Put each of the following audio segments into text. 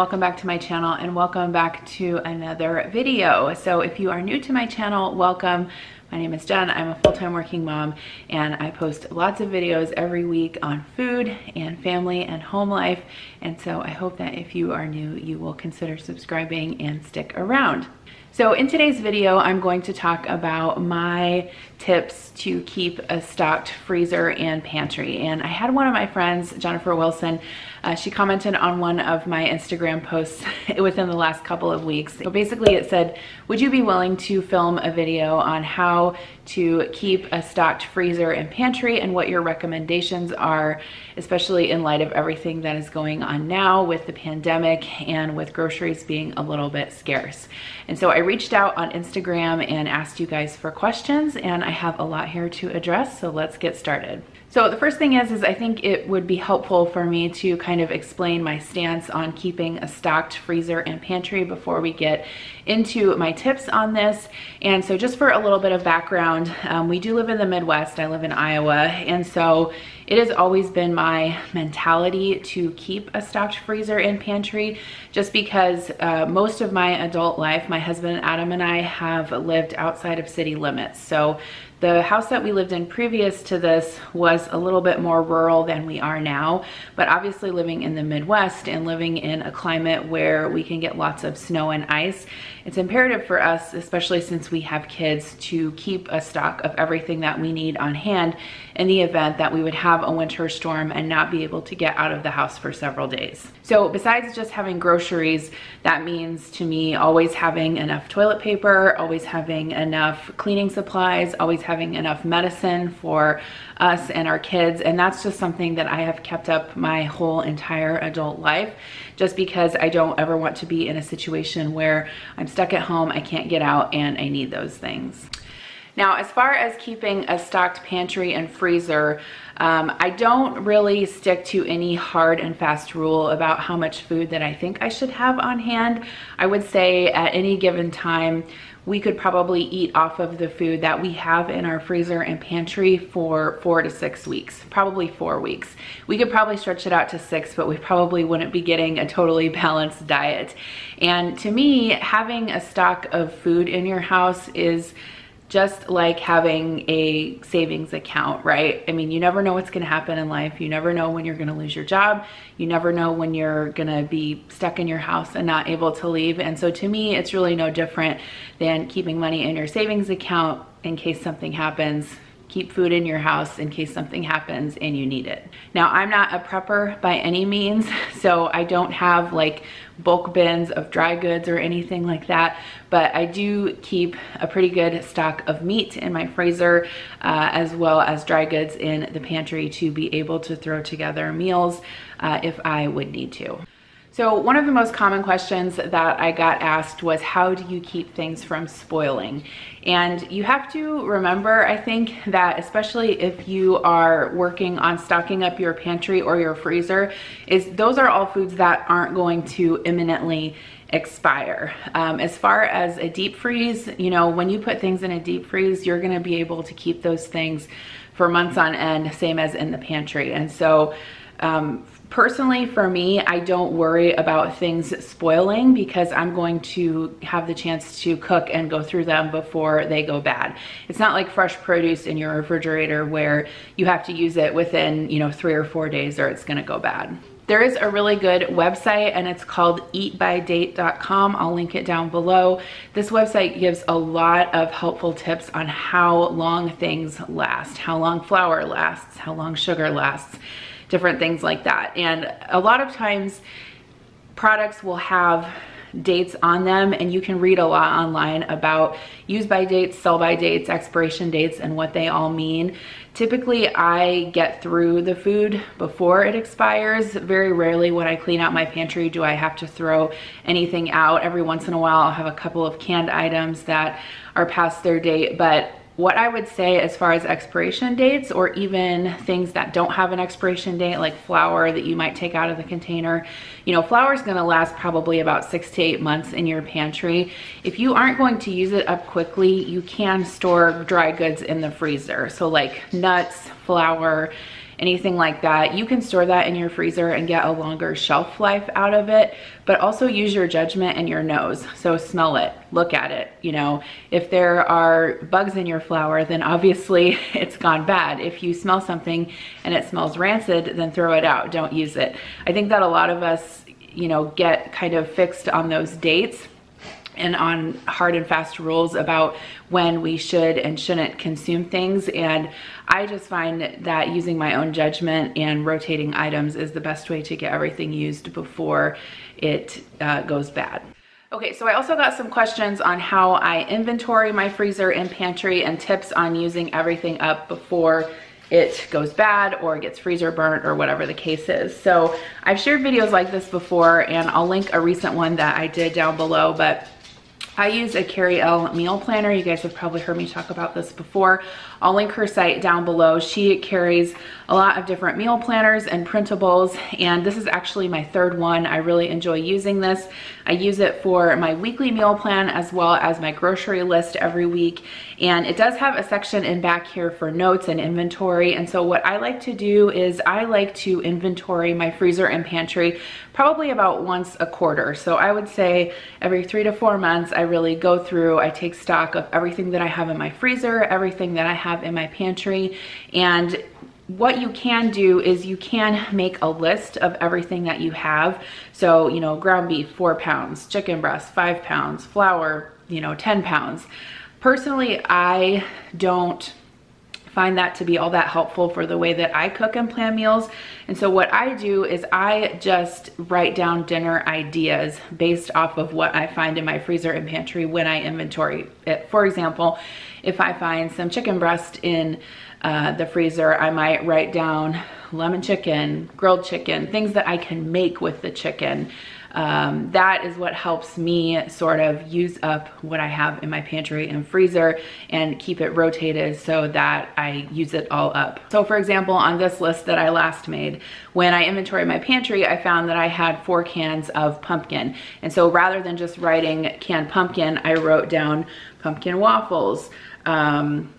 Welcome back to my channel and welcome back to another video. So if you are new to my channel, welcome. My name is Jen. I'm a full-time working mom and I post lots of videos every week on food and family and home life. And so I hope that if you are new, you will consider subscribing and stick around. So in today's video, I'm going to talk about my tips to keep a stocked freezer and pantry. And I had one of my friends, Jennifer Wilson, uh, she commented on one of my Instagram posts within the last couple of weeks. So basically it said, would you be willing to film a video on how to keep a stocked freezer and pantry and what your recommendations are, especially in light of everything that is going on now with the pandemic and with groceries being a little bit scarce. And so I reached out on Instagram and asked you guys for questions and I have a lot here to address, so let's get started. So the first thing is, is I think it would be helpful for me to kind of explain my stance on keeping a stocked freezer and pantry before we get into my tips on this. And so just for a little bit of background, um, we do live in the Midwest. I live in Iowa. And so it has always been my mentality to keep a stocked freezer and pantry just because uh, most of my adult life, my husband Adam and I have lived outside of city limits. So the house that we lived in previous to this was a little bit more rural than we are now, but obviously living in the Midwest and living in a climate where we can get lots of snow and ice, it's imperative for us, especially since we have kids, to keep a stock of everything that we need on hand in the event that we would have a winter storm and not be able to get out of the house for several days. So besides just having groceries, that means to me always having enough toilet paper, always having enough cleaning supplies, always having enough medicine for us and our kids. And that's just something that I have kept up my whole entire adult life just because I don't ever want to be in a situation where I'm stuck at home, I can't get out, and I need those things. Now, as far as keeping a stocked pantry and freezer, um, I don't really stick to any hard and fast rule about how much food that I think I should have on hand. I would say at any given time, we could probably eat off of the food that we have in our freezer and pantry for four to six weeks, probably four weeks. We could probably stretch it out to six, but we probably wouldn't be getting a totally balanced diet. And to me, having a stock of food in your house is just like having a savings account, right? I mean, you never know what's gonna happen in life. You never know when you're gonna lose your job. You never know when you're gonna be stuck in your house and not able to leave. And so to me, it's really no different than keeping money in your savings account in case something happens keep food in your house in case something happens and you need it. Now, I'm not a prepper by any means, so I don't have like bulk bins of dry goods or anything like that, but I do keep a pretty good stock of meat in my freezer uh, as well as dry goods in the pantry to be able to throw together meals uh, if I would need to. So one of the most common questions that I got asked was how do you keep things from spoiling? And you have to remember, I think, that especially if you are working on stocking up your pantry or your freezer, is those are all foods that aren't going to imminently expire. Um, as far as a deep freeze, you know, when you put things in a deep freeze, you're gonna be able to keep those things for months on end, same as in the pantry. And so um, Personally, for me, I don't worry about things spoiling because I'm going to have the chance to cook and go through them before they go bad. It's not like fresh produce in your refrigerator where you have to use it within, you know, three or four days or it's gonna go bad. There is a really good website and it's called eatbydate.com. I'll link it down below. This website gives a lot of helpful tips on how long things last, how long flour lasts, how long sugar lasts different things like that. And a lot of times products will have dates on them and you can read a lot online about use by dates, sell by dates, expiration dates and what they all mean. Typically I get through the food before it expires. Very rarely when I clean out my pantry do I have to throw anything out. Every once in a while I'll have a couple of canned items that are past their date but what I would say as far as expiration dates or even things that don't have an expiration date like flour that you might take out of the container, you know, flour is gonna last probably about six to eight months in your pantry. If you aren't going to use it up quickly, you can store dry goods in the freezer. So like nuts, flour, anything like that, you can store that in your freezer and get a longer shelf life out of it, but also use your judgment and your nose. So smell it, look at it. You know, if there are bugs in your flour, then obviously it's gone bad. If you smell something and it smells rancid, then throw it out, don't use it. I think that a lot of us, you know, get kind of fixed on those dates and on hard and fast rules about when we should and shouldn't consume things. And I just find that using my own judgment and rotating items is the best way to get everything used before it uh, goes bad. Okay, so I also got some questions on how I inventory my freezer and pantry and tips on using everything up before it goes bad or gets freezer burnt or whatever the case is. So I've shared videos like this before and I'll link a recent one that I did down below, but I use a Carrie Elle meal planner. You guys have probably heard me talk about this before. I'll link her site down below. She carries a lot of different meal planners and printables, and this is actually my third one. I really enjoy using this. I use it for my weekly meal plan as well as my grocery list every week, and it does have a section in back here for notes and inventory, and so what I like to do is I like to inventory my freezer and pantry probably about once a quarter. So I would say every three to four months, I really go through, I take stock of everything that I have in my freezer, everything that I have have in my pantry. And what you can do is you can make a list of everything that you have. So, you know, ground beef, four pounds, chicken breast, five pounds, flour, you know, 10 pounds. Personally, I don't find that to be all that helpful for the way that I cook and plan meals. And so what I do is I just write down dinner ideas based off of what I find in my freezer and pantry when I inventory it. For example, if I find some chicken breast in uh, the freezer, I might write down lemon chicken, grilled chicken, things that I can make with the chicken um, that is what helps me sort of use up what I have in my pantry and freezer and keep it rotated so that I use it all up. So for example, on this list that I last made, when I inventoried my pantry, I found that I had four cans of pumpkin. And so rather than just writing canned pumpkin, I wrote down pumpkin waffles, um,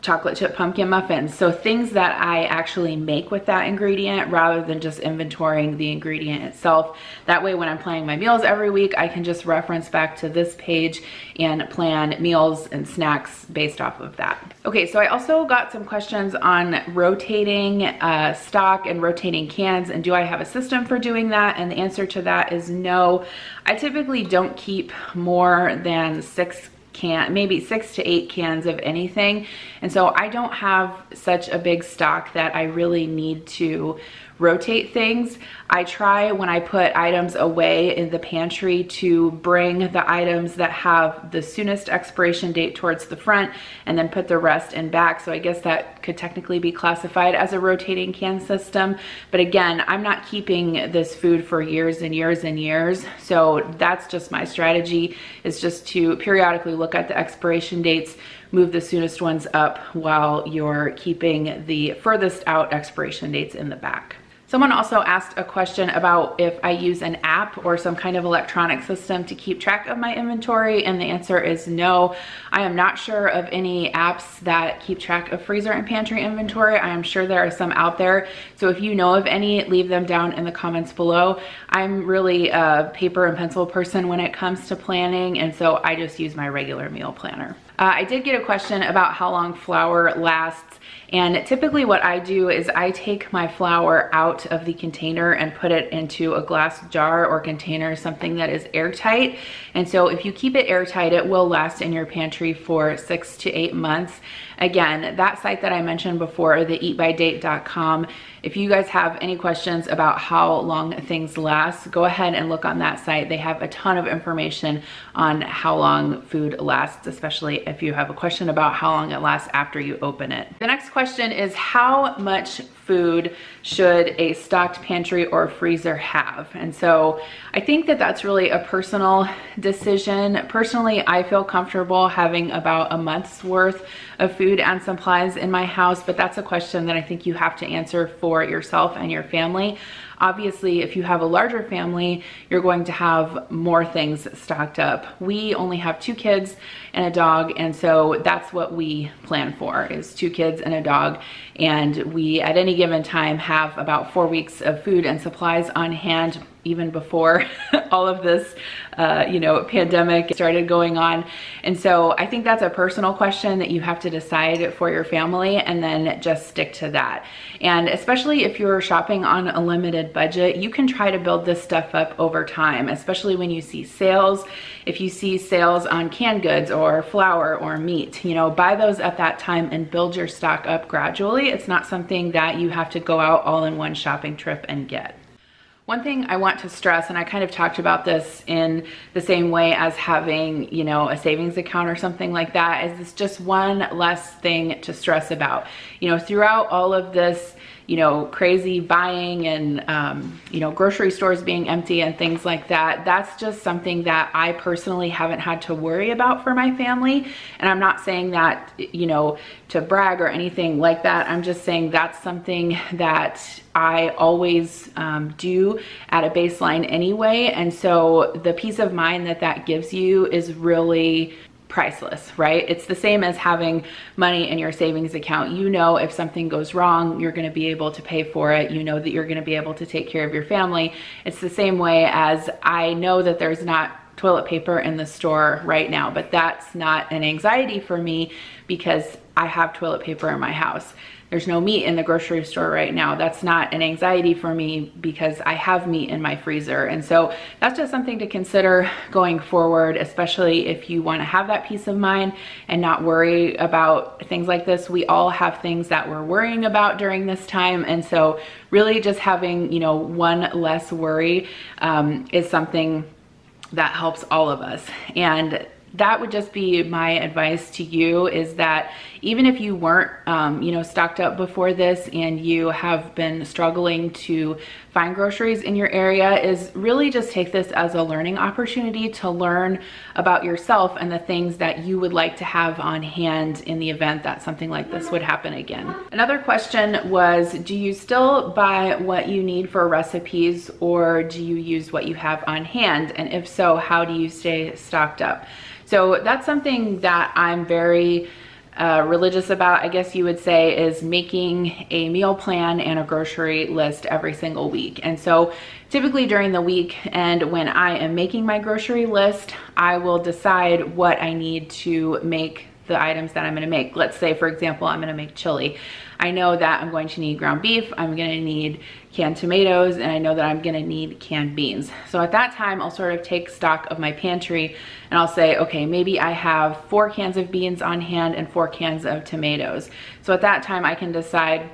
chocolate chip pumpkin muffins. So things that I actually make with that ingredient rather than just inventorying the ingredient itself. That way when I'm planning my meals every week, I can just reference back to this page and plan meals and snacks based off of that. Okay, so I also got some questions on rotating uh, stock and rotating cans and do I have a system for doing that? And the answer to that is no. I typically don't keep more than six can, maybe six to eight cans of anything. And so I don't have such a big stock that I really need to rotate things. I try when I put items away in the pantry to bring the items that have the soonest expiration date towards the front and then put the rest in back. So I guess that could technically be classified as a rotating can system. But again, I'm not keeping this food for years and years and years. So that's just my strategy is just to periodically look at the expiration dates, move the soonest ones up while you're keeping the furthest out expiration dates in the back. Someone also asked a question about if I use an app or some kind of electronic system to keep track of my inventory and the answer is no. I am not sure of any apps that keep track of freezer and pantry inventory. I am sure there are some out there. So if you know of any, leave them down in the comments below. I'm really a paper and pencil person when it comes to planning and so I just use my regular meal planner. Uh, I did get a question about how long flour lasts and typically what I do is I take my flour out of the container and put it into a glass jar or container, something that is airtight. And so if you keep it airtight, it will last in your pantry for six to eight months. Again, that site that I mentioned before, the eatbydate.com, if you guys have any questions about how long things last, go ahead and look on that site. They have a ton of information on how long food lasts, especially if you have a question about how long it lasts after you open it. The next question is how much food should a stocked pantry or freezer have? And so I think that that's really a personal decision. Personally, I feel comfortable having about a month's worth of food and supplies in my house, but that's a question that I think you have to answer for yourself and your family. Obviously, if you have a larger family, you're going to have more things stocked up. We only have two kids and a dog, and so that's what we plan for is two kids and a dog. And we, at any given time, have about four weeks of food and supplies on hand even before all of this, uh, you know, pandemic started going on. And so I think that's a personal question that you have to decide for your family and then just stick to that. And especially if you're shopping on a limited budget, you can try to build this stuff up over time, especially when you see sales. If you see sales on canned goods or flour or meat, you know, buy those at that time and build your stock up gradually. It's not something that you have to go out all in one shopping trip and get. One thing I want to stress, and I kind of talked about this in the same way as having, you know, a savings account or something like that, is it's just one less thing to stress about. You know, throughout all of this you know, crazy buying and, um, you know, grocery stores being empty and things like that. That's just something that I personally haven't had to worry about for my family. And I'm not saying that, you know, to brag or anything like that. I'm just saying that's something that I always um, do at a baseline anyway. And so the peace of mind that that gives you is really priceless, right? It's the same as having money in your savings account. You know if something goes wrong, you're gonna be able to pay for it. You know that you're gonna be able to take care of your family. It's the same way as I know that there's not toilet paper in the store right now, but that's not an anxiety for me because I have toilet paper in my house there's no meat in the grocery store right now. That's not an anxiety for me because I have meat in my freezer. And so that's just something to consider going forward, especially if you wanna have that peace of mind and not worry about things like this. We all have things that we're worrying about during this time. And so really just having, you know, one less worry um, is something that helps all of us. And that would just be my advice to you is that even if you weren't, um, you know, stocked up before this and you have been struggling to find groceries in your area is really just take this as a learning opportunity to learn about yourself and the things that you would like to have on hand in the event that something like this would happen again. Another question was, do you still buy what you need for recipes or do you use what you have on hand? And if so, how do you stay stocked up? So that's something that I'm very uh, religious about, I guess you would say, is making a meal plan and a grocery list every single week. And so typically during the week and when I am making my grocery list, I will decide what I need to make the items that I'm gonna make. Let's say, for example, I'm gonna make chili. I know that I'm going to need ground beef, I'm gonna need canned tomatoes, and I know that I'm gonna need canned beans. So at that time, I'll sort of take stock of my pantry and I'll say, okay, maybe I have four cans of beans on hand and four cans of tomatoes. So at that time, I can decide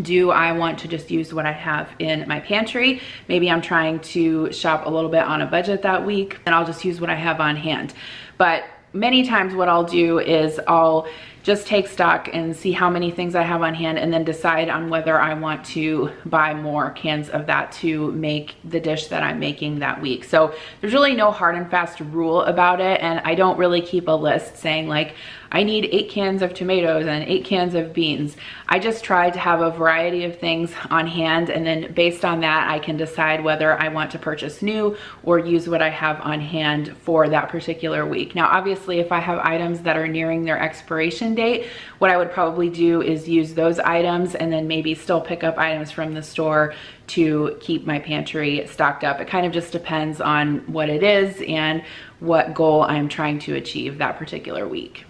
do I want to just use what I have in my pantry? Maybe I'm trying to shop a little bit on a budget that week and I'll just use what I have on hand. But many times what I'll do is I'll just take stock and see how many things I have on hand and then decide on whether I want to buy more cans of that to make the dish that I'm making that week. So there's really no hard and fast rule about it and I don't really keep a list saying like, I need eight cans of tomatoes and eight cans of beans. I just try to have a variety of things on hand and then based on that, I can decide whether I want to purchase new or use what I have on hand for that particular week. Now, obviously, if I have items that are nearing their expiration date, what I would probably do is use those items and then maybe still pick up items from the store to keep my pantry stocked up. It kind of just depends on what it is and what goal I'm trying to achieve that particular week.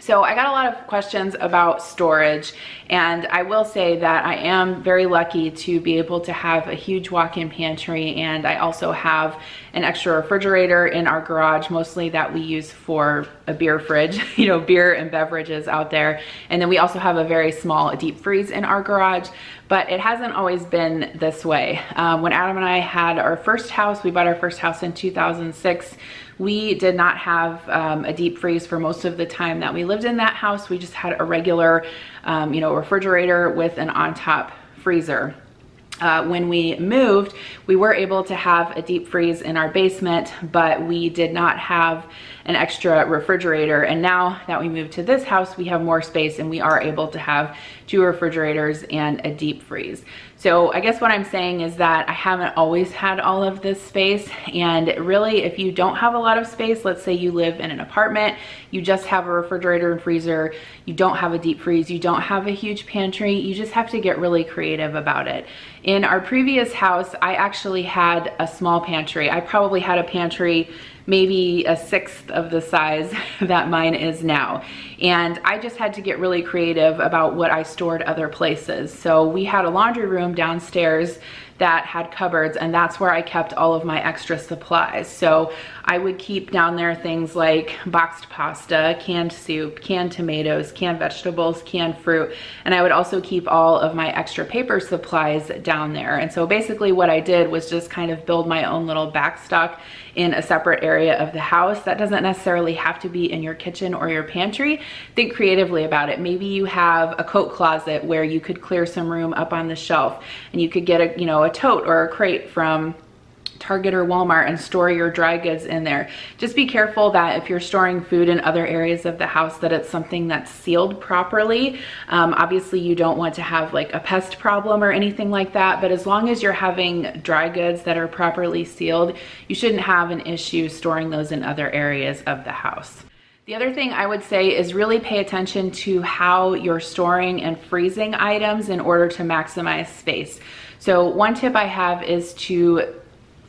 So I got a lot of questions about storage and I will say that I am very lucky to be able to have a huge walk-in pantry and I also have an extra refrigerator in our garage, mostly that we use for a beer fridge, you know, beer and beverages out there. And then we also have a very small deep freeze in our garage, but it hasn't always been this way. Um, when Adam and I had our first house, we bought our first house in 2006, we did not have um, a deep freeze for most of the time that we lived in that house. We just had a regular, um, you know, refrigerator with an on-top freezer. Uh, when we moved, we were able to have a deep freeze in our basement, but we did not have an extra refrigerator. And now that we moved to this house, we have more space and we are able to have two refrigerators and a deep freeze. So I guess what I'm saying is that I haven't always had all of this space and really if you don't have a lot of space, let's say you live in an apartment, you just have a refrigerator and freezer, you don't have a deep freeze, you don't have a huge pantry, you just have to get really creative about it. In our previous house, I actually had a small pantry. I probably had a pantry maybe a sixth of the size that mine is now. And I just had to get really creative about what I stored other places. So we had a laundry room downstairs that had cupboards and that's where I kept all of my extra supplies. So I would keep down there things like boxed pasta, canned soup, canned tomatoes, canned vegetables, canned fruit, and I would also keep all of my extra paper supplies down there. And so basically what I did was just kind of build my own little backstock in a separate area of the house. That doesn't necessarily have to be in your kitchen or your pantry. Think creatively about it. Maybe you have a coat closet where you could clear some room up on the shelf and you could get a, you know, a tote or a crate from Target or Walmart and store your dry goods in there. Just be careful that if you're storing food in other areas of the house that it's something that's sealed properly. Um, obviously you don't want to have like a pest problem or anything like that, but as long as you're having dry goods that are properly sealed, you shouldn't have an issue storing those in other areas of the house. The other thing I would say is really pay attention to how you're storing and freezing items in order to maximize space. So one tip I have is to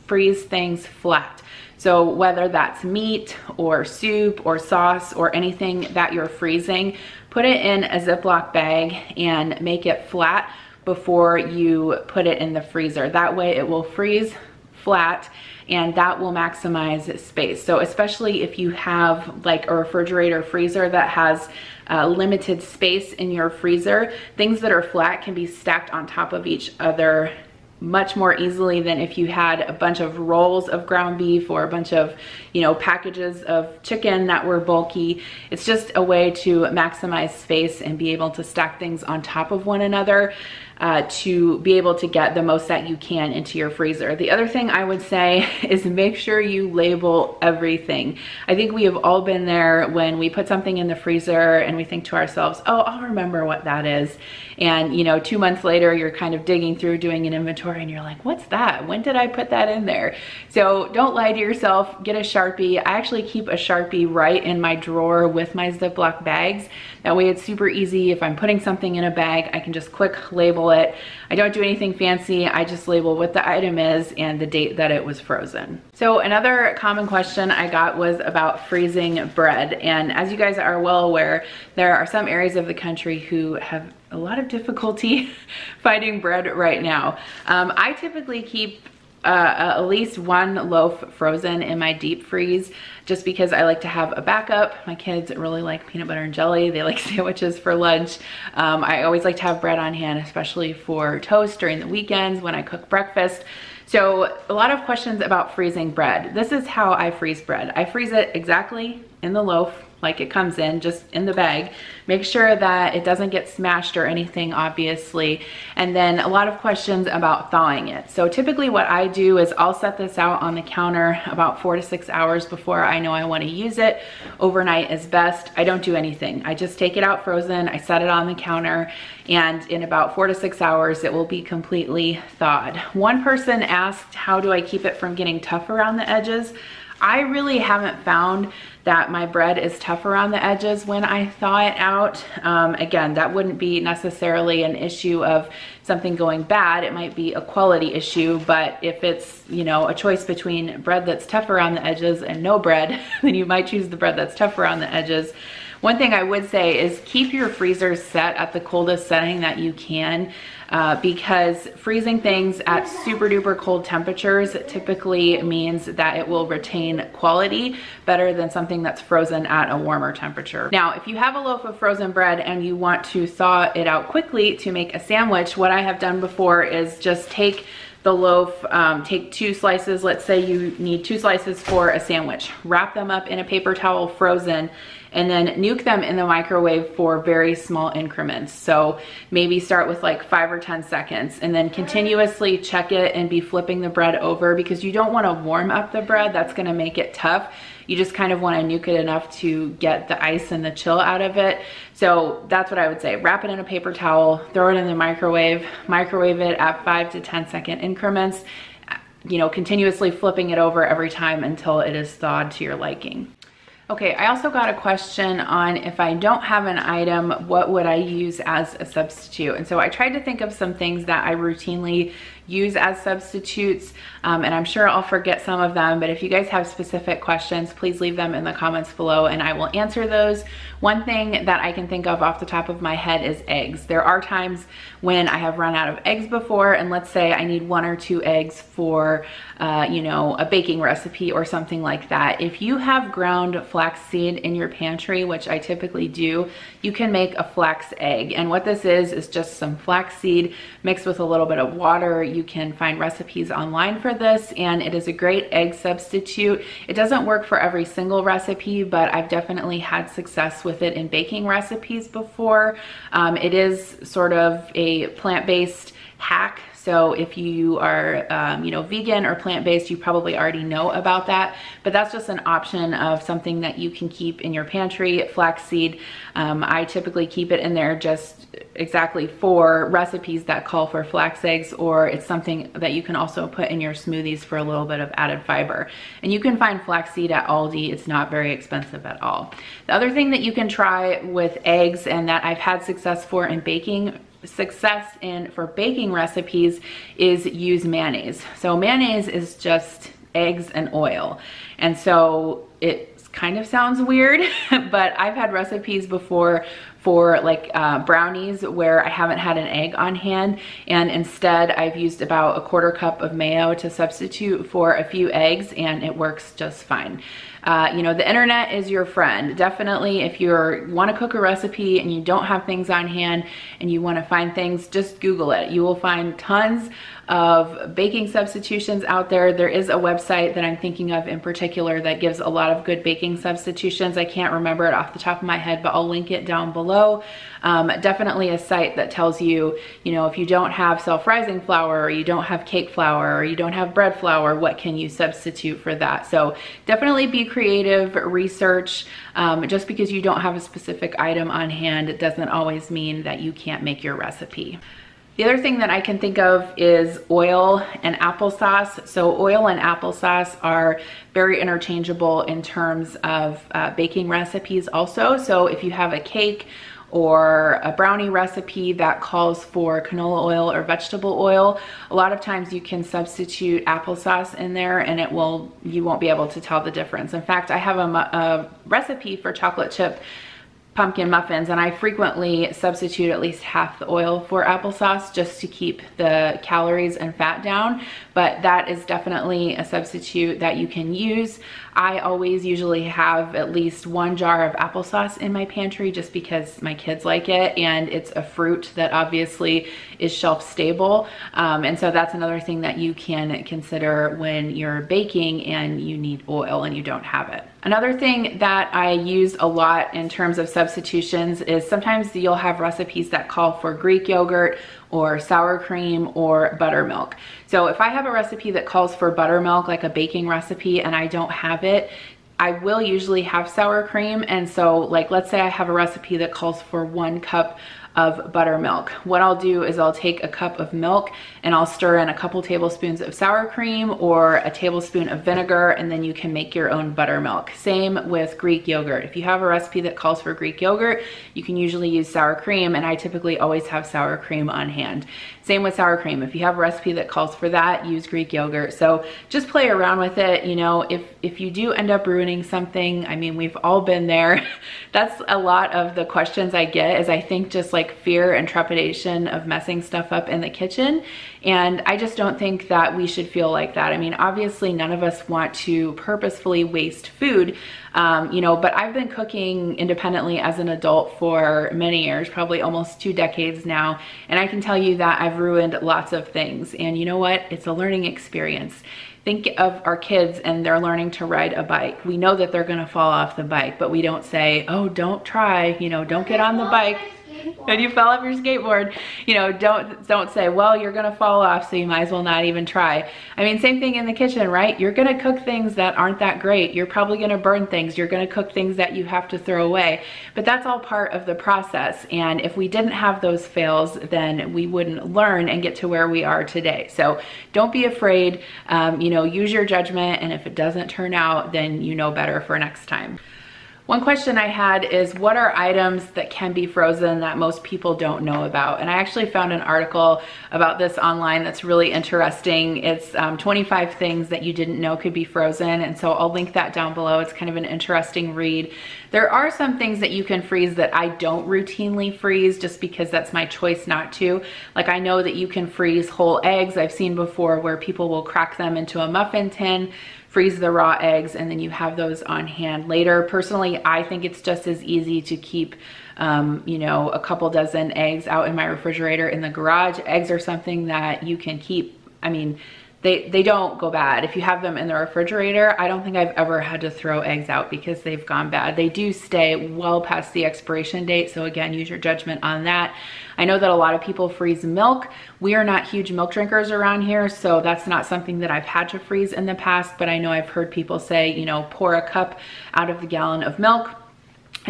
freeze things flat. So whether that's meat or soup or sauce or anything that you're freezing, put it in a Ziploc bag and make it flat before you put it in the freezer. That way it will freeze flat and that will maximize space. So especially if you have like a refrigerator freezer that has uh, limited space in your freezer, things that are flat can be stacked on top of each other much more easily than if you had a bunch of rolls of ground beef or a bunch of, you know, packages of chicken that were bulky. It's just a way to maximize space and be able to stack things on top of one another uh, to be able to get the most that you can into your freezer. The other thing I would say is make sure you label everything. I think we have all been there when we put something in the freezer and we think to ourselves, oh, I'll remember what that is. And you know, two months later, you're kind of digging through doing an inventory and you're like, what's that? When did I put that in there? So don't lie to yourself, get a Sharpie. I actually keep a Sharpie right in my drawer with my Ziploc bags. That way it's super easy. If I'm putting something in a bag, I can just quick label it. I don't do anything fancy. I just label what the item is and the date that it was frozen. So another common question I got was about freezing bread. And as you guys are well aware, there are some areas of the country who have a lot of difficulty finding bread right now. Um, I typically keep uh, at least one loaf frozen in my deep freeze just because I like to have a backup. My kids really like peanut butter and jelly. They like sandwiches for lunch. Um, I always like to have bread on hand, especially for toast during the weekends when I cook breakfast. So a lot of questions about freezing bread. This is how I freeze bread. I freeze it exactly in the loaf like it comes in just in the bag. Make sure that it doesn't get smashed or anything obviously. And then a lot of questions about thawing it. So typically what I do is I'll set this out on the counter about four to six hours before I know I wanna use it. Overnight is best. I don't do anything. I just take it out frozen, I set it on the counter and in about four to six hours it will be completely thawed. One person asked how do I keep it from getting tough around the edges? I really haven't found that my bread is tough around the edges when I thaw it out. Um, again, that wouldn't be necessarily an issue of something going bad. It might be a quality issue, but if it's, you know, a choice between bread that's tough around the edges and no bread, then you might choose the bread that's tough around the edges. One thing I would say is keep your freezer set at the coldest setting that you can uh, because freezing things at super duper cold temperatures typically means that it will retain quality better than something that's frozen at a warmer temperature. Now, if you have a loaf of frozen bread and you want to thaw it out quickly to make a sandwich, what I have done before is just take the loaf, um, take two slices, let's say you need two slices for a sandwich, wrap them up in a paper towel frozen, and then nuke them in the microwave for very small increments. So maybe start with like five or 10 seconds and then continuously check it and be flipping the bread over because you don't wanna warm up the bread. That's gonna make it tough. You just kind of wanna nuke it enough to get the ice and the chill out of it. So that's what I would say. Wrap it in a paper towel, throw it in the microwave, microwave it at five to 10 second increments, you know, continuously flipping it over every time until it is thawed to your liking. Okay, I also got a question on if I don't have an item, what would I use as a substitute? And so I tried to think of some things that I routinely use as substitutes. Um, and I'm sure I'll forget some of them, but if you guys have specific questions, please leave them in the comments below and I will answer those. One thing that I can think of off the top of my head is eggs. There are times when I have run out of eggs before and let's say I need one or two eggs for, uh, you know, a baking recipe or something like that. If you have ground flaxseed in your pantry, which I typically do, you can make a flax egg. And what this is, is just some flaxseed mixed with a little bit of water. You can find recipes online for this and it is a great egg substitute. It doesn't work for every single recipe, but I've definitely had success with it in baking recipes before. Um, it is sort of a plant-based hack so if you are, um, you know, vegan or plant-based, you probably already know about that, but that's just an option of something that you can keep in your pantry, flaxseed. Um, I typically keep it in there just exactly for recipes that call for flax eggs, or it's something that you can also put in your smoothies for a little bit of added fiber. And you can find flaxseed at Aldi. It's not very expensive at all. The other thing that you can try with eggs and that I've had success for in baking success in for baking recipes is use mayonnaise. So mayonnaise is just eggs and oil. And so it kind of sounds weird, but I've had recipes before for like uh, brownies where I haven't had an egg on hand and instead I've used about a quarter cup of mayo to substitute for a few eggs and it works just fine. Uh, you know, the internet is your friend. Definitely if you want to cook a recipe and you don't have things on hand and you want to find things, just Google it. You will find tons of baking substitutions out there. There is a website that I'm thinking of in particular that gives a lot of good baking substitutions. I can't remember it off the top of my head, but I'll link it down below. Um, definitely a site that tells you, you know, if you don't have self-rising flour or you don't have cake flour or you don't have bread flour, what can you substitute for that? So definitely be creative, research. Um, just because you don't have a specific item on hand, it doesn't always mean that you can't make your recipe. The other thing that I can think of is oil and applesauce. So oil and applesauce are very interchangeable in terms of uh, baking recipes also. So if you have a cake or a brownie recipe that calls for canola oil or vegetable oil, a lot of times you can substitute applesauce in there and it will, you won't be able to tell the difference. In fact, I have a, a recipe for chocolate chip pumpkin muffins and I frequently substitute at least half the oil for applesauce just to keep the calories and fat down but that is definitely a substitute that you can use. I always usually have at least one jar of applesauce in my pantry just because my kids like it and it's a fruit that obviously is shelf stable. Um, and so that's another thing that you can consider when you're baking and you need oil and you don't have it. Another thing that I use a lot in terms of substitutions is sometimes you'll have recipes that call for Greek yogurt or sour cream or buttermilk. So if I have a recipe that calls for buttermilk, like a baking recipe, and I don't have it, I will usually have sour cream. And so like, let's say I have a recipe that calls for one cup of buttermilk. What I'll do is I'll take a cup of milk and I'll stir in a couple tablespoons of sour cream or a tablespoon of vinegar and then you can make your own buttermilk. Same with Greek yogurt. If you have a recipe that calls for Greek yogurt, you can usually use sour cream and I typically always have sour cream on hand. Same with sour cream. If you have a recipe that calls for that, use Greek yogurt. So just play around with it. You know, if, if you do end up ruining something, I mean, we've all been there. That's a lot of the questions I get is I think just like fear and trepidation of messing stuff up in the kitchen. And I just don't think that we should feel like that. I mean, obviously none of us want to purposefully waste food, um, you know, but I've been cooking independently as an adult for many years, probably almost two decades now. And I can tell you that I've ruined lots of things. And you know what? It's a learning experience think of our kids and they're learning to ride a bike. We know that they're gonna fall off the bike, but we don't say, oh, don't try, you know, don't get on the bike and you fell off your skateboard, you know, don't don't say, well, you're gonna fall off, so you might as well not even try. I mean, same thing in the kitchen, right? You're gonna cook things that aren't that great. You're probably gonna burn things. You're gonna cook things that you have to throw away. But that's all part of the process. And if we didn't have those fails, then we wouldn't learn and get to where we are today. So don't be afraid. Um, you know, use your judgment, and if it doesn't turn out, then you know better for next time. One question I had is what are items that can be frozen that most people don't know about? And I actually found an article about this online that's really interesting. It's um, 25 things that you didn't know could be frozen. And so I'll link that down below. It's kind of an interesting read. There are some things that you can freeze that I don't routinely freeze just because that's my choice not to. Like I know that you can freeze whole eggs. I've seen before where people will crack them into a muffin tin freeze the raw eggs and then you have those on hand later. Personally, I think it's just as easy to keep um, you know, a couple dozen eggs out in my refrigerator in the garage. Eggs are something that you can keep, I mean, they, they don't go bad. If you have them in the refrigerator, I don't think I've ever had to throw eggs out because they've gone bad. They do stay well past the expiration date. So again, use your judgment on that. I know that a lot of people freeze milk. We are not huge milk drinkers around here. So that's not something that I've had to freeze in the past, but I know I've heard people say, you know, pour a cup out of the gallon of milk,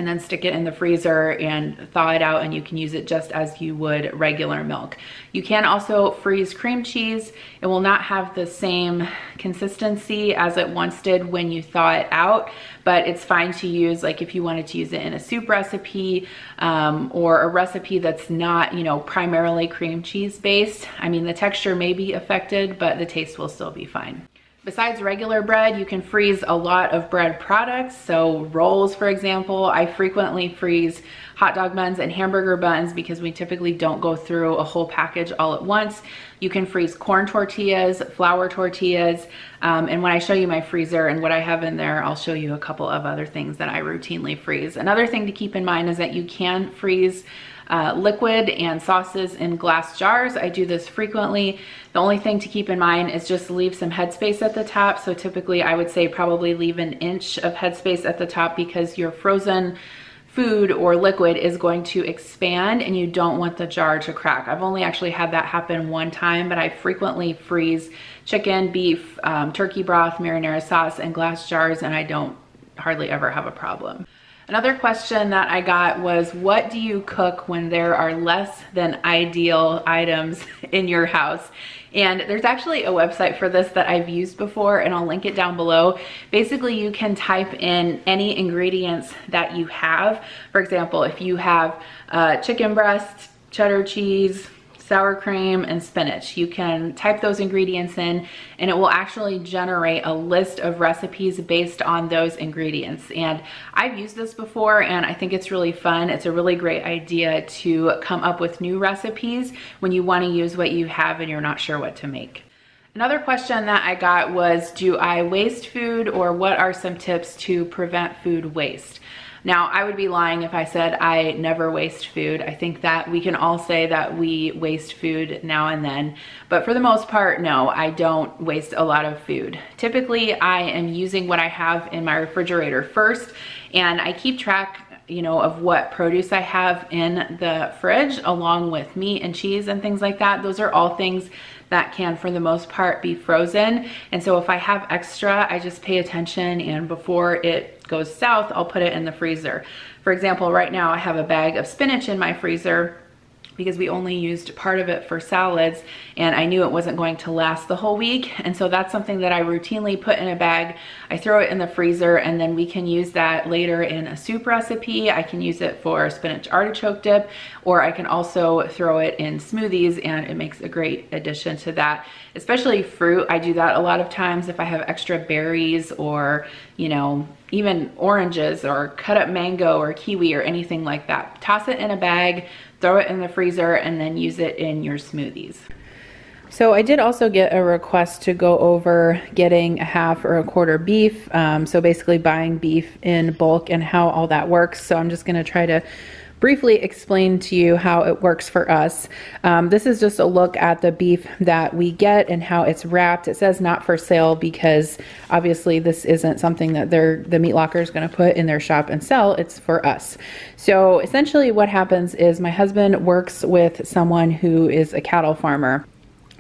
and then stick it in the freezer and thaw it out and you can use it just as you would regular milk. You can also freeze cream cheese. It will not have the same consistency as it once did when you thaw it out, but it's fine to use like if you wanted to use it in a soup recipe um, or a recipe that's not, you know, primarily cream cheese based. I mean, the texture may be affected, but the taste will still be fine. Besides regular bread, you can freeze a lot of bread products. So rolls, for example, I frequently freeze hot dog buns and hamburger buns because we typically don't go through a whole package all at once. You can freeze corn tortillas, flour tortillas, um, and when I show you my freezer and what I have in there, I'll show you a couple of other things that I routinely freeze. Another thing to keep in mind is that you can freeze uh, liquid and sauces in glass jars. I do this frequently. The only thing to keep in mind is just leave some headspace at the top. So typically I would say probably leave an inch of headspace at the top because your frozen food or liquid is going to expand and you don't want the jar to crack. I've only actually had that happen one time, but I frequently freeze chicken, beef, um, turkey broth, marinara sauce in glass jars and I don't hardly ever have a problem. Another question that I got was, what do you cook when there are less than ideal items in your house? And there's actually a website for this that I've used before and I'll link it down below. Basically, you can type in any ingredients that you have. For example, if you have uh, chicken breast, cheddar cheese, sour cream, and spinach. You can type those ingredients in and it will actually generate a list of recipes based on those ingredients. And I've used this before and I think it's really fun. It's a really great idea to come up with new recipes when you wanna use what you have and you're not sure what to make. Another question that I got was, do I waste food or what are some tips to prevent food waste? Now, I would be lying if I said I never waste food. I think that we can all say that we waste food now and then, but for the most part, no, I don't waste a lot of food. Typically, I am using what I have in my refrigerator first, and I keep track you know, of what produce I have in the fridge along with meat and cheese and things like that. Those are all things that can for the most part be frozen. And so if I have extra, I just pay attention and before it goes south, I'll put it in the freezer. For example, right now I have a bag of spinach in my freezer because we only used part of it for salads and I knew it wasn't going to last the whole week. And so that's something that I routinely put in a bag. I throw it in the freezer and then we can use that later in a soup recipe. I can use it for spinach artichoke dip or I can also throw it in smoothies and it makes a great addition to that. Especially fruit, I do that a lot of times if I have extra berries or, you know, even oranges or cut up mango or kiwi or anything like that. Toss it in a bag, throw it in the freezer, and then use it in your smoothies. So I did also get a request to go over getting a half or a quarter beef. Um, so basically buying beef in bulk and how all that works. So I'm just gonna try to briefly explain to you how it works for us. Um, this is just a look at the beef that we get and how it's wrapped. It says not for sale because obviously this isn't something that they're, the meat locker is going to put in their shop and sell. It's for us. So essentially what happens is my husband works with someone who is a cattle farmer.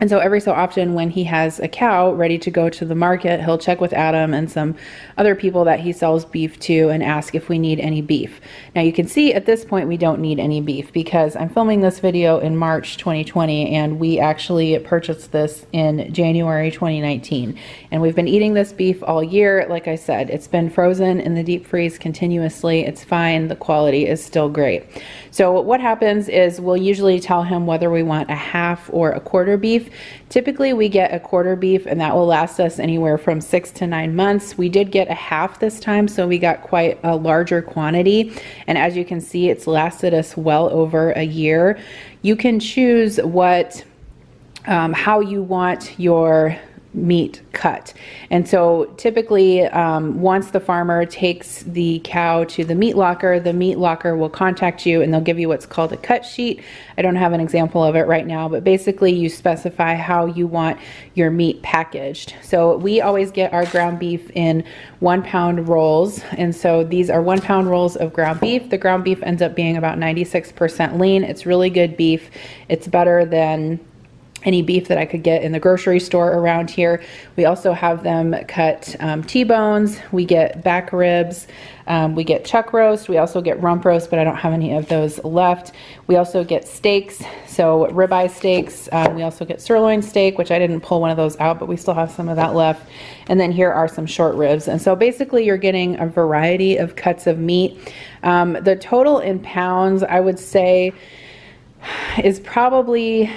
And so every so often when he has a cow ready to go to the market, he'll check with Adam and some other people that he sells beef to and ask if we need any beef. Now you can see at this point we don't need any beef because I'm filming this video in March 2020 and we actually purchased this in January 2019. And we've been eating this beef all year. Like I said, it's been frozen in the deep freeze continuously. It's fine. The quality is still great. So what happens is we'll usually tell him whether we want a half or a quarter beef. Typically we get a quarter beef and that will last us anywhere from six to nine months. We did get a half this time, so we got quite a larger quantity. And as you can see, it's lasted us well over a year. You can choose what um, how you want your meat cut. And so typically um, once the farmer takes the cow to the meat locker, the meat locker will contact you and they'll give you what's called a cut sheet. I don't have an example of it right now, but basically you specify how you want your meat packaged. So we always get our ground beef in one pound rolls. And so these are one pound rolls of ground beef. The ground beef ends up being about 96% lean. It's really good beef. It's better than any beef that I could get in the grocery store around here. We also have them cut um, T-bones. We get back ribs. Um, we get chuck roast. We also get rump roast, but I don't have any of those left. We also get steaks, so ribeye steaks. Um, we also get sirloin steak, which I didn't pull one of those out, but we still have some of that left. And then here are some short ribs. And so basically you're getting a variety of cuts of meat. Um, the total in pounds, I would say, is probably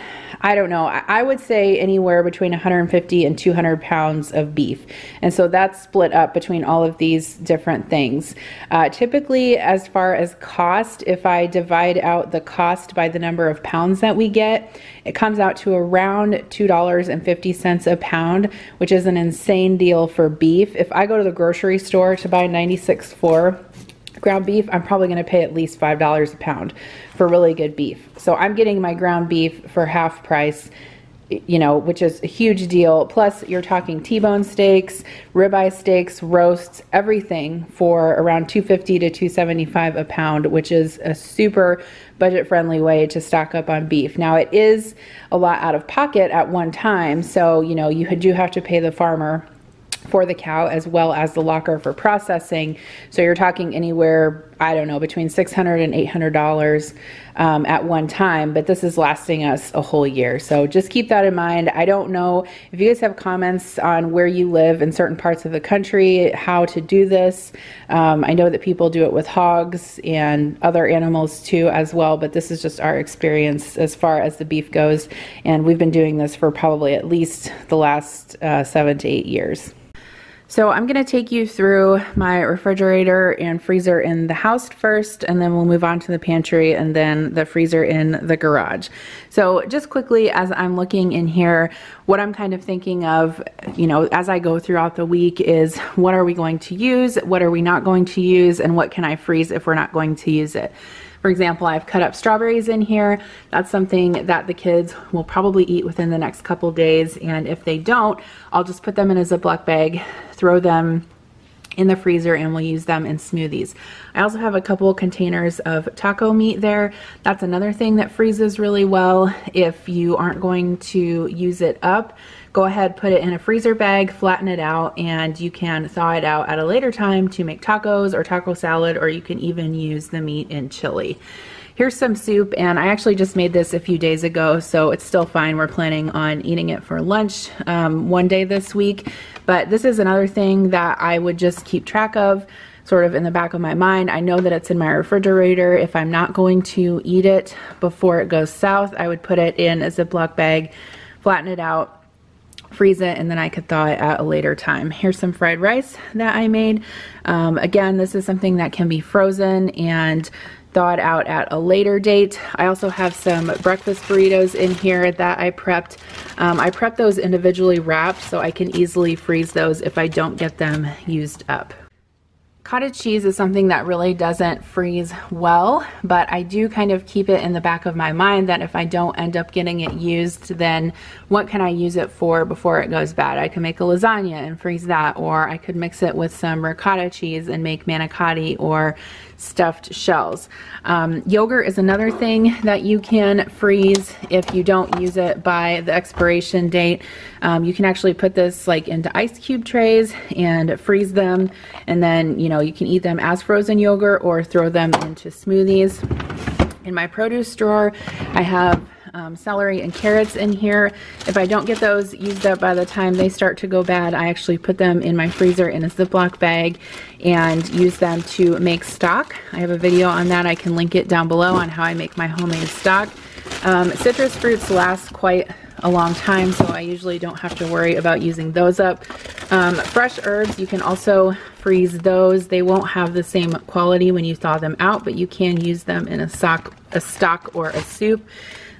I don't know. I would say anywhere between 150 and 200 pounds of beef. And so that's split up between all of these different things. Uh, typically, as far as cost, if I divide out the cost by the number of pounds that we get, it comes out to around $2.50 a pound, which is an insane deal for beef. If I go to the grocery store to buy 96.4 ground beef, I'm probably going to pay at least $5 a pound for really good beef. So I'm getting my ground beef for half price you know, which is a huge deal. Plus, you're talking T-bone steaks, ribeye steaks, roasts, everything for around 250 to 275 a pound, which is a super budget-friendly way to stock up on beef. Now, it is a lot out of pocket at one time, so you know you do have to pay the farmer for the cow as well as the locker for processing. So you're talking anywhere, I don't know, between $600 and $800 um, at one time, but this is lasting us a whole year. So just keep that in mind. I don't know if you guys have comments on where you live in certain parts of the country, how to do this. Um, I know that people do it with hogs and other animals too as well, but this is just our experience as far as the beef goes. And we've been doing this for probably at least the last uh, seven to eight years. So I'm going to take you through my refrigerator and freezer in the house first, and then we'll move on to the pantry and then the freezer in the garage. So just quickly, as I'm looking in here, what I'm kind of thinking of, you know, as I go throughout the week is what are we going to use? What are we not going to use? And what can I freeze if we're not going to use it? For example, I've cut up strawberries in here. That's something that the kids will probably eat within the next couple days. And if they don't, I'll just put them in a Ziploc bag, throw them in the freezer and we'll use them in smoothies. I also have a couple containers of taco meat there. That's another thing that freezes really well if you aren't going to use it up go ahead, put it in a freezer bag, flatten it out, and you can thaw it out at a later time to make tacos or taco salad, or you can even use the meat in chili. Here's some soup, and I actually just made this a few days ago, so it's still fine. We're planning on eating it for lunch um, one day this week, but this is another thing that I would just keep track of sort of in the back of my mind. I know that it's in my refrigerator. If I'm not going to eat it before it goes south, I would put it in a Ziploc bag, flatten it out, freeze it, and then I could thaw it at a later time. Here's some fried rice that I made. Um, again, this is something that can be frozen and thawed out at a later date. I also have some breakfast burritos in here that I prepped. Um, I prepped those individually wrapped so I can easily freeze those if I don't get them used up. Cottage cheese is something that really doesn't freeze well, but I do kind of keep it in the back of my mind that if I don't end up getting it used, then what can I use it for before it goes bad? I can make a lasagna and freeze that, or I could mix it with some ricotta cheese and make manicotti or stuffed shells. Um, yogurt is another thing that you can freeze if you don't use it by the expiration date. Um, you can actually put this like into ice cube trays and freeze them and then you know you can eat them as frozen yogurt or throw them into smoothies. In my produce drawer I have um, celery and carrots in here. If I don't get those used up by the time they start to go bad, I actually put them in my freezer in a Ziploc bag and use them to make stock. I have a video on that. I can link it down below on how I make my homemade stock. Um, citrus fruits last quite a long time, so I usually don't have to worry about using those up. Um, fresh herbs, you can also freeze those. They won't have the same quality when you thaw them out, but you can use them in a stock, a stock or a soup.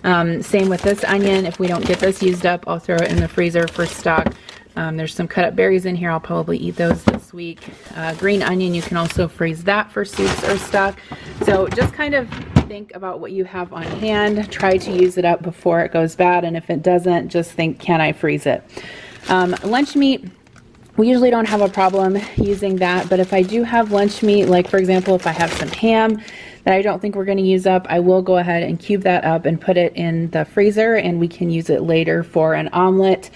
Um, same with this onion. If we don't get this used up, I'll throw it in the freezer for stock. Um, there's some cut up berries in here. I'll probably eat those this week. Uh, green onion, you can also freeze that for soups or stock. So just kind of think about what you have on hand. Try to use it up before it goes bad. And if it doesn't, just think, can I freeze it? Um, lunch meat, we usually don't have a problem using that. But if I do have lunch meat, like for example, if I have some ham, that I don't think we're going to use up, I will go ahead and cube that up and put it in the freezer and we can use it later for an omelet.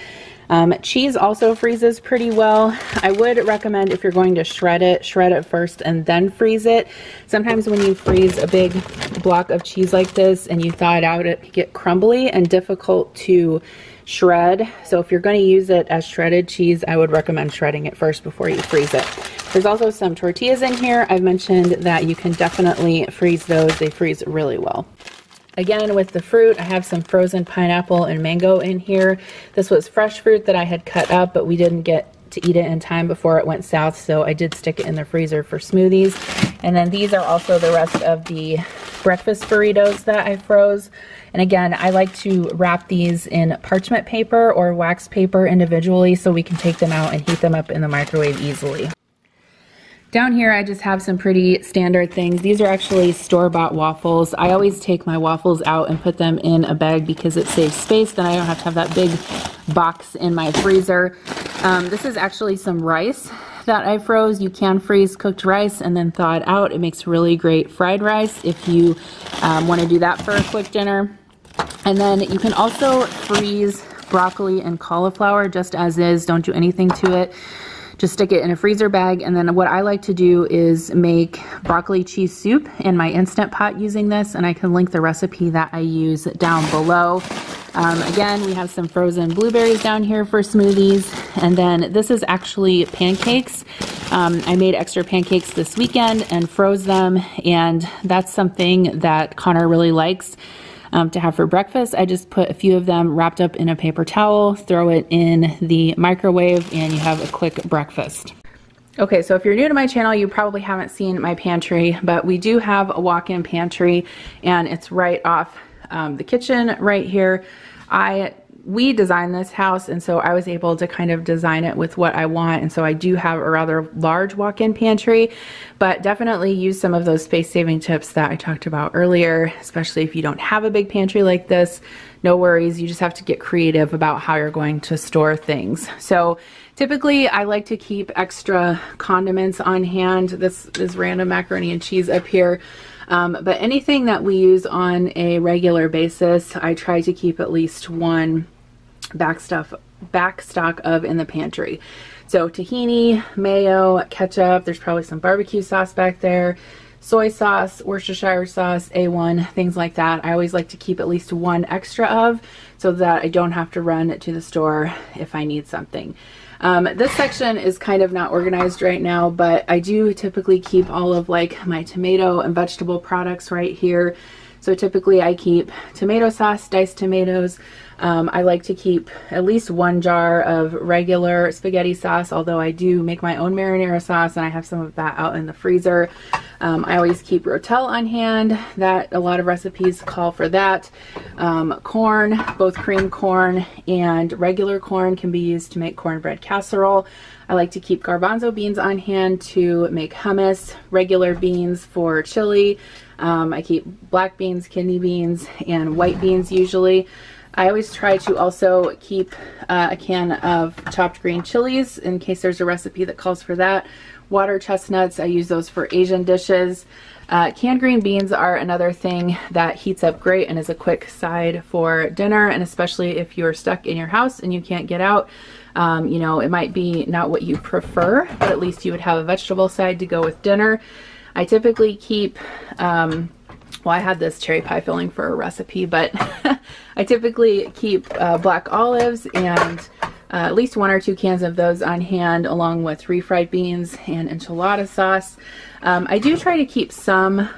Um, cheese also freezes pretty well. I would recommend if you're going to shred it, shred it first and then freeze it. Sometimes when you freeze a big block of cheese like this and you thaw it out, it can get crumbly and difficult to shred. So if you're going to use it as shredded cheese, I would recommend shredding it first before you freeze it. There's also some tortillas in here. I've mentioned that you can definitely freeze those. They freeze really well. Again, with the fruit, I have some frozen pineapple and mango in here. This was fresh fruit that I had cut up, but we didn't get to eat it in time before it went south, so I did stick it in the freezer for smoothies. And then these are also the rest of the breakfast burritos that I froze. And again, I like to wrap these in parchment paper or wax paper individually so we can take them out and heat them up in the microwave easily. Down here, I just have some pretty standard things. These are actually store-bought waffles. I always take my waffles out and put them in a bag because it saves space. Then I don't have to have that big box in my freezer. Um, this is actually some rice that I froze. You can freeze cooked rice and then thaw it out. It makes really great fried rice if you um, want to do that for a quick dinner. And then you can also freeze broccoli and cauliflower just as is. Don't do anything to it. Just stick it in a freezer bag. And then what I like to do is make broccoli cheese soup in my Instant Pot using this. And I can link the recipe that I use down below. Um, again, we have some frozen blueberries down here for smoothies. And then this is actually pancakes. Um, I made extra pancakes this weekend and froze them. And that's something that Connor really likes um, to have for breakfast. I just put a few of them wrapped up in a paper towel, throw it in the microwave, and you have a quick breakfast. Okay, so if you're new to my channel, you probably haven't seen my pantry, but we do have a walk-in pantry, and it's right off um, the kitchen right here. I we designed this house and so I was able to kind of design it with what I want and so I do have a rather large walk-in pantry but definitely use some of those space saving tips that I talked about earlier especially if you don't have a big pantry like this. No worries you just have to get creative about how you're going to store things. So typically I like to keep extra condiments on hand. This is random macaroni and cheese up here um, but anything that we use on a regular basis I try to keep at least one back stuff back stock of in the pantry. So tahini, mayo, ketchup, there's probably some barbecue sauce back there, soy sauce, Worcestershire sauce, A1, things like that. I always like to keep at least one extra of so that I don't have to run to the store if I need something. Um, this section is kind of not organized right now, but I do typically keep all of like my tomato and vegetable products right here. So typically I keep tomato sauce, diced tomatoes, um, I like to keep at least one jar of regular spaghetti sauce, although I do make my own marinara sauce and I have some of that out in the freezer. Um, I always keep Rotel on hand. That A lot of recipes call for that. Um, corn, both cream corn and regular corn can be used to make cornbread casserole. I like to keep garbanzo beans on hand to make hummus, regular beans for chili. Um, I keep black beans, kidney beans, and white beans usually. I always try to also keep uh, a can of chopped green chilies in case there's a recipe that calls for that. Water chestnuts, I use those for Asian dishes. Uh, canned green beans are another thing that heats up great and is a quick side for dinner and especially if you're stuck in your house and you can't get out. Um, you know, it might be not what you prefer, but at least you would have a vegetable side to go with dinner. I typically keep um, well, I had this cherry pie filling for a recipe, but I typically keep uh, black olives and uh, at least one or two cans of those on hand along with refried beans and enchilada sauce. Um, I do try to keep some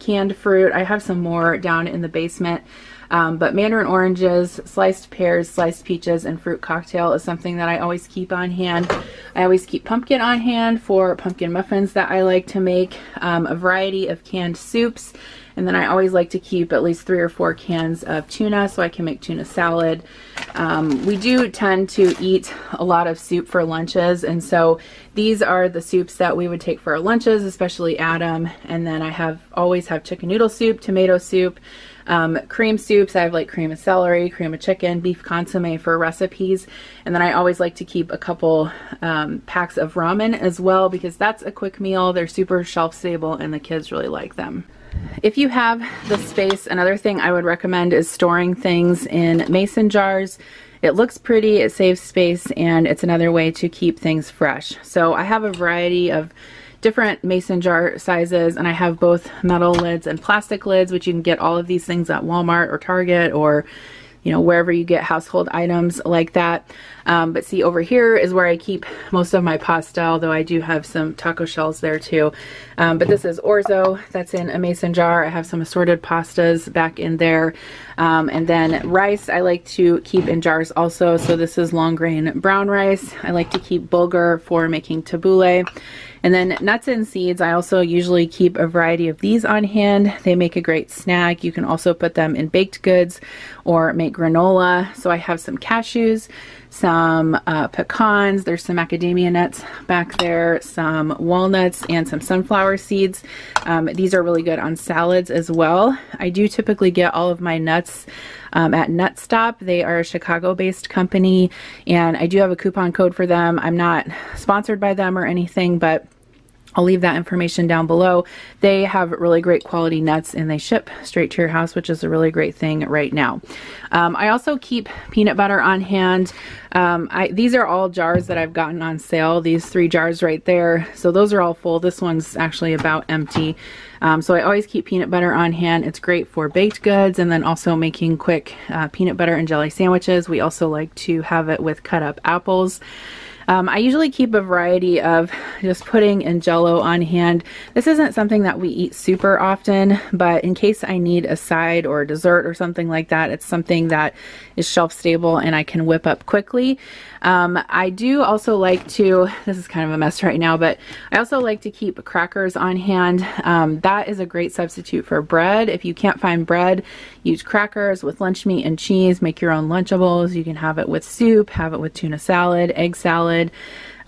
canned fruit. I have some more down in the basement. Um, but mandarin oranges, sliced pears, sliced peaches, and fruit cocktail is something that I always keep on hand. I always keep pumpkin on hand for pumpkin muffins that I like to make, um, a variety of canned soups, and then I always like to keep at least three or four cans of tuna so I can make tuna salad. Um, we do tend to eat a lot of soup for lunches and so these are the soups that we would take for our lunches, especially Adam. And then I have always have chicken noodle soup, tomato soup, um, cream soups. I have like cream of celery, cream of chicken, beef consomme for recipes. And then I always like to keep a couple um, packs of ramen as well because that's a quick meal. They're super shelf stable and the kids really like them. If you have the space, another thing I would recommend is storing things in mason jars. It looks pretty, it saves space, and it's another way to keep things fresh. So I have a variety of different mason jar sizes and I have both metal lids and plastic lids which you can get all of these things at Walmart or Target or you know, wherever you get household items like that. Um, but see, over here is where I keep most of my pasta, although I do have some taco shells there too. Um, but this is orzo that's in a mason jar. I have some assorted pastas back in there. Um, and then rice I like to keep in jars also. So this is long grain brown rice. I like to keep bulgur for making tabbouleh. And then nuts and seeds, I also usually keep a variety of these on hand. They make a great snack. You can also put them in baked goods or make granola. So I have some cashews, some uh, pecans, there's some macadamia nuts back there, some walnuts, and some sunflower seeds. Um, these are really good on salads as well. I do typically get all of my nuts um, at Nutstop. They are a Chicago-based company, and I do have a coupon code for them. I'm not sponsored by them or anything, but I'll leave that information down below. They have really great quality nuts and they ship straight to your house, which is a really great thing right now. Um, I also keep peanut butter on hand. Um, I, these are all jars that I've gotten on sale, these three jars right there. So those are all full. This one's actually about empty. Um, so I always keep peanut butter on hand. It's great for baked goods and then also making quick uh, peanut butter and jelly sandwiches. We also like to have it with cut up apples. Um, I usually keep a variety of just pudding and jello on hand. This isn't something that we eat super often, but in case I need a side or a dessert or something like that, it's something that is shelf stable and I can whip up quickly. Um, I do also like to, this is kind of a mess right now, but I also like to keep crackers on hand. Um, that is a great substitute for bread. If you can't find bread, use crackers with lunch meat and cheese. Make your own Lunchables. You can have it with soup, have it with tuna salad, egg salad.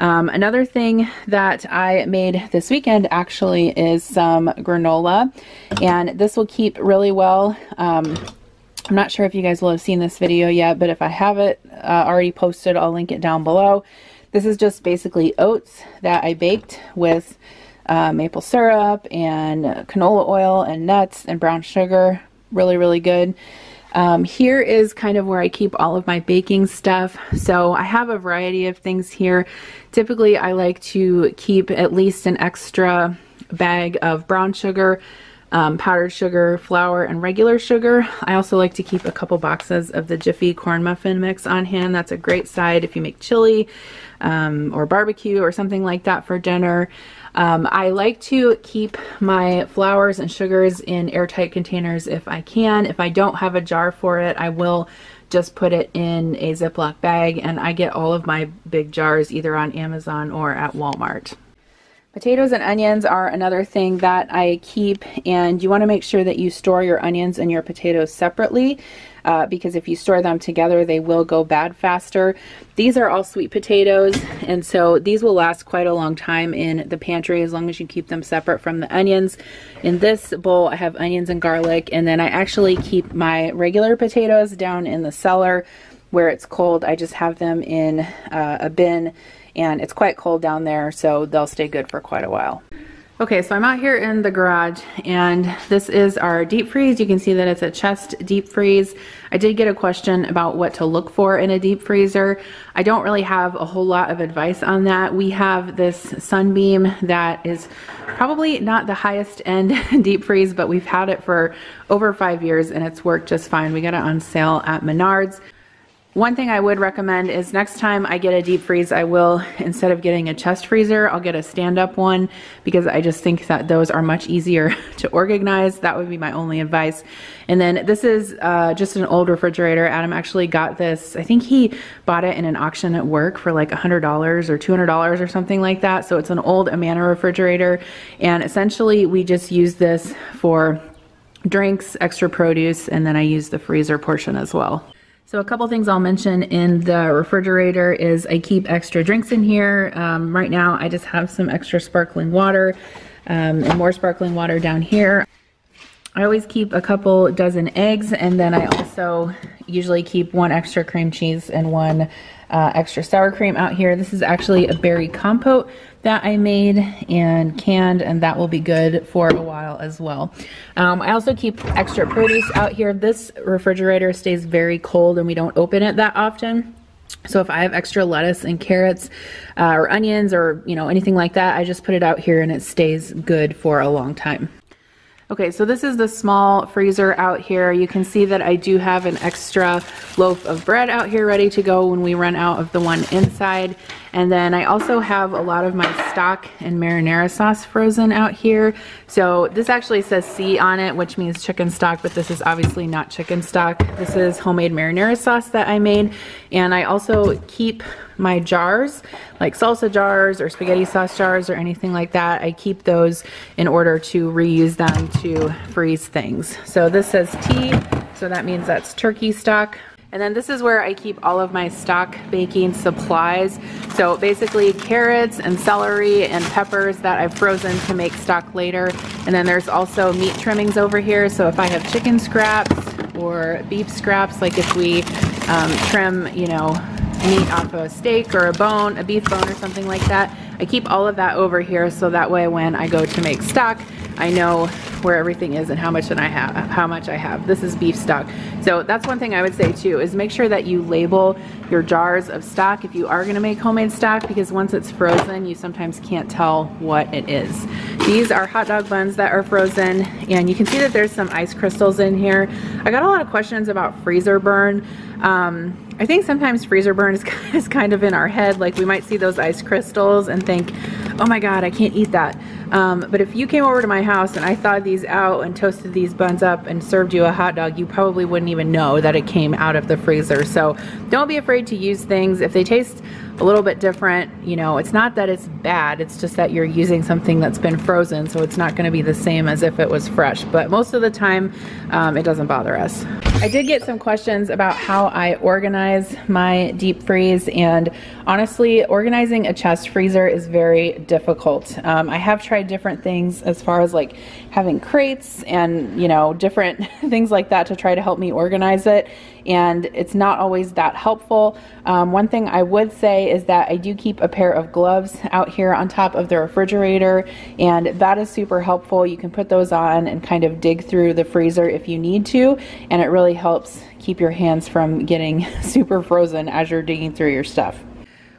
Um, another thing that I made this weekend actually is some granola and this will keep really well. Um, I'm not sure if you guys will have seen this video yet, but if I have it uh, already posted, I'll link it down below. This is just basically oats that I baked with uh, maple syrup and canola oil and nuts and brown sugar. Really, really good. Um, here is kind of where I keep all of my baking stuff. So I have a variety of things here. Typically, I like to keep at least an extra bag of brown sugar um, powdered sugar, flour, and regular sugar. I also like to keep a couple boxes of the Jiffy corn muffin mix on hand. That's a great side if you make chili um, or barbecue or something like that for dinner. Um, I like to keep my flours and sugars in airtight containers if I can. If I don't have a jar for it, I will just put it in a Ziploc bag and I get all of my big jars either on Amazon or at Walmart. Potatoes and onions are another thing that I keep and you want to make sure that you store your onions and your potatoes separately uh, because if you store them together they will go bad faster. These are all sweet potatoes and so these will last quite a long time in the pantry as long as you keep them separate from the onions. In this bowl I have onions and garlic and then I actually keep my regular potatoes down in the cellar where it's cold. I just have them in uh, a bin and it's quite cold down there so they'll stay good for quite a while. Okay, so I'm out here in the garage and this is our deep freeze. You can see that it's a chest deep freeze. I did get a question about what to look for in a deep freezer. I don't really have a whole lot of advice on that. We have this Sunbeam that is probably not the highest end deep freeze, but we've had it for over five years and it's worked just fine. We got it on sale at Menards. One thing I would recommend is next time I get a deep freeze, I will, instead of getting a chest freezer, I'll get a stand-up one because I just think that those are much easier to organize. That would be my only advice. And then this is uh, just an old refrigerator. Adam actually got this, I think he bought it in an auction at work for like $100 or $200 or something like that. So it's an old Amana refrigerator. And essentially we just use this for drinks, extra produce, and then I use the freezer portion as well. So a couple things I'll mention in the refrigerator is I keep extra drinks in here. Um, right now I just have some extra sparkling water um, and more sparkling water down here. I always keep a couple dozen eggs and then I also usually keep one extra cream cheese and one uh, extra sour cream out here. This is actually a berry compote that I made and canned and that will be good for a while as well. Um, I also keep extra produce out here. This refrigerator stays very cold and we don't open it that often. So if I have extra lettuce and carrots uh, or onions or you know anything like that, I just put it out here and it stays good for a long time. Okay, so this is the small freezer out here. You can see that I do have an extra loaf of bread out here ready to go when we run out of the one inside. And then I also have a lot of my stock and marinara sauce frozen out here. So this actually says C on it, which means chicken stock, but this is obviously not chicken stock. This is homemade marinara sauce that I made. And I also keep my jars, like salsa jars or spaghetti sauce jars or anything like that, I keep those in order to reuse them to freeze things. So this says T, so that means that's turkey stock. And then this is where I keep all of my stock baking supplies. So basically carrots and celery and peppers that I've frozen to make stock later. And then there's also meat trimmings over here. So if I have chicken scraps or beef scraps, like if we um, trim, you know, meat off of a steak or a bone, a beef bone or something like that. I keep all of that over here so that way when I go to make stock, I know where everything is and how much and I have how much I have. This is beef stock. So that's one thing I would say too is make sure that you label your jars of stock if you are going to make homemade stock because once it's frozen you sometimes can't tell what it is. These are hot dog buns that are frozen and you can see that there's some ice crystals in here. I got a lot of questions about freezer burn. Um, I think sometimes freezer burn is, is kind of in our head. Like we might see those ice crystals and think, oh my God, I can't eat that. Um, but if you came over to my house and I thawed these out and toasted these buns up and served you a hot dog, you probably wouldn't even know that it came out of the freezer. So don't be afraid to use things. If they taste a little bit different, you know, it's not that it's bad, it's just that you're using something that's been frozen, so it's not gonna be the same as if it was fresh. But most of the time, um, it doesn't bother us. I did get some questions about how I organize my deep freeze, and honestly, organizing a chest freezer is very difficult. Um, I have tried different things as far as like having crates and, you know, different things like that to try to help me organize it and it's not always that helpful. Um, one thing I would say is that I do keep a pair of gloves out here on top of the refrigerator and that is super helpful. You can put those on and kind of dig through the freezer if you need to and it really helps keep your hands from getting super frozen as you're digging through your stuff.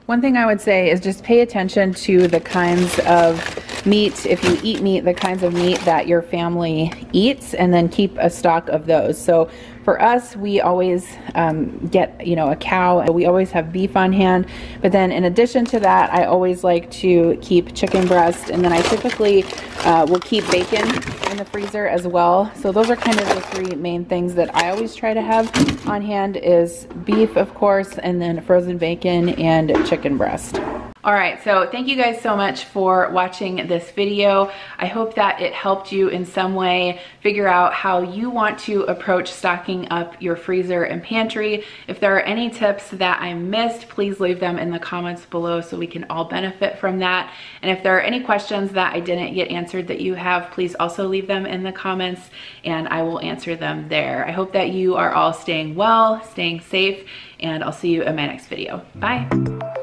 One thing I would say is just pay attention to the kinds of meat, if you eat meat, the kinds of meat that your family eats, and then keep a stock of those. So for us, we always um, get, you know, a cow. And we always have beef on hand. But then in addition to that, I always like to keep chicken breast. And then I typically uh, will keep bacon in the freezer as well. So those are kind of the three main things that I always try to have on hand is beef, of course, and then frozen bacon and chicken breast. All right, so thank you guys so much for watching this video. I hope that it helped you in some way figure out how you want to approach stocking up your freezer and pantry. If there are any tips that I missed, please leave them in the comments below so we can all benefit from that. And if there are any questions that I didn't get answered that you have, please also leave them in the comments and I will answer them there. I hope that you are all staying well, staying safe, and I'll see you in my next video. Bye.